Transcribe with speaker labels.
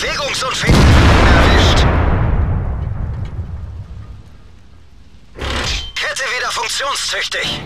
Speaker 1: bewegungsunfähig. Erwischt. Kette wieder funktionstüchtig.